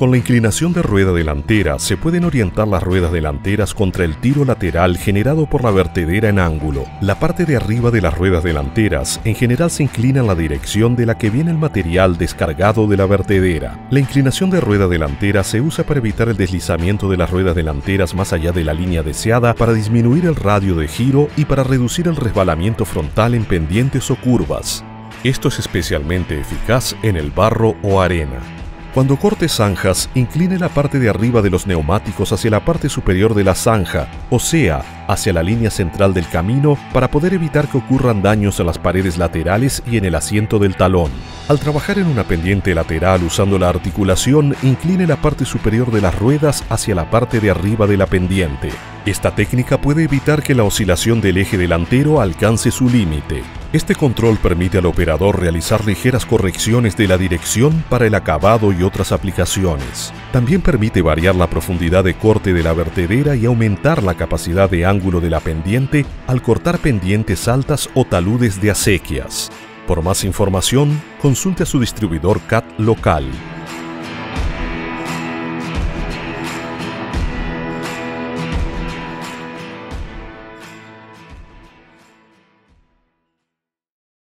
Con la inclinación de rueda delantera se pueden orientar las ruedas delanteras contra el tiro lateral generado por la vertedera en ángulo. La parte de arriba de las ruedas delanteras en general se inclina en la dirección de la que viene el material descargado de la vertedera. La inclinación de rueda delantera se usa para evitar el deslizamiento de las ruedas delanteras más allá de la línea deseada para disminuir el radio de giro y para reducir el resbalamiento frontal en pendientes o curvas. Esto es especialmente eficaz en el barro o arena. Cuando corte zanjas, incline la parte de arriba de los neumáticos hacia la parte superior de la zanja, o sea, hacia la línea central del camino para poder evitar que ocurran daños en las paredes laterales y en el asiento del talón. Al trabajar en una pendiente lateral usando la articulación, incline la parte superior de las ruedas hacia la parte de arriba de la pendiente. Esta técnica puede evitar que la oscilación del eje delantero alcance su límite. Este control permite al operador realizar ligeras correcciones de la dirección para el acabado y otras aplicaciones. También permite variar la profundidad de corte de la vertedera y aumentar la capacidad de ángulo de la pendiente al cortar pendientes altas o taludes de acequias. Por más información, consulte a su distribuidor CAT local.